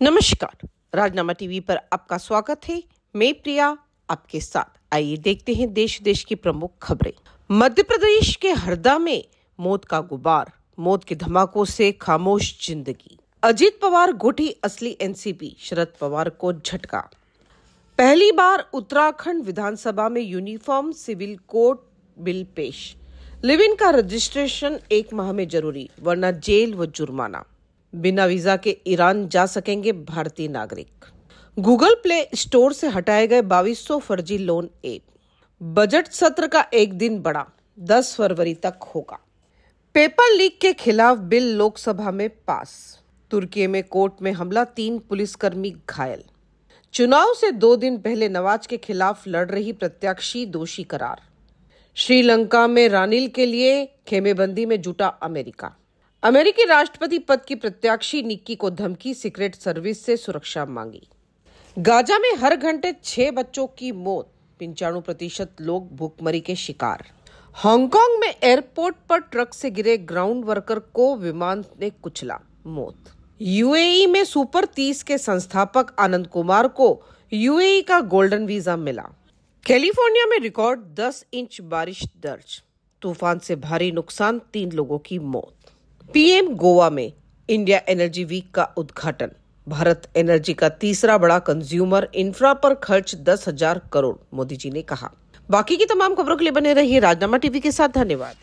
नमस्कार। राजनामा टीवी पर आपका स्वागत है। मैं प्रिया, आपके साथ आइए देखते हैं देश देश की प्रमुख खबरें। मध्य प्रदेश के हरदा में मौत का गुबार, मौत के धमाकों से खामोश ज़िंदगी। अजीत पवार गोठी असली एनसीपी शरद पवार को झटका। पहली बार उत्तराखंड विधानसभा में यूनिफॉर्म सिविल कोड बिल पेश। लिव इन का रजिस्ट्रेशन एक माह में ज़रूरी, वरना जेल व जुर्माना। बिना वीज़ा के ईरान जा सकेंगे भारतीय नागरिक। गूगल प्ले स्टोर से हटाए गए 2200 फर्जी लोन ऐप बजट सत्र का एक दिन बड़ा 10 फरवरी तक होगा। पेपर लीक के खिलाफ बिल लोकसभा में पास। तुर्की में कोर्ट में हमला, तीन पुलिसकर्मी घायल। चुनाव से दो दिन पहले नवाज़ के खिलाफ लड़ रही प्रत्याशी दोषी करार। श्रीलंका में रानिल के लिए खेमेबंदी में जुटा अमेरिका। अमेरिकी राष्ट्रपति पद की प्रत्याशी निक्की को धमकी, सीक्रेट सर्विस से सुरक्षा मांगी। गाजा में हर घंटे छह बच्चों की मौत, पंचाणु प्रतिशत लोग भूखमरी के शिकार। हांगकांग में एयरपोर्ट पर ट्रक से गिरे ग्राउंड वर्कर को विमान ने कुचला, मौत। यूएई में सुपर तीस के संस्थापक आनंद कुमार को यूएई का गोल्डन वीज़ा मिला। कैलिफ़ोर्निया में रिकॉर्ड 10 इंच बारिश दर्ज, तूफ़ान से भारी नुकसान, तीन लोगों की मौत। पीएम गोवा में इंडिया एनर्जी वीक का उद्घाटन। भारत एनर्जी का तीसरा बड़ा कंज्यूमर इंफ्रा पर खर्च दस हज़ार करोड़, मोदी जी ने कहा। बाकी की तमाम खबरों के लिए बने रहिए राजनामा टीवी के साथ, धन्यवाद।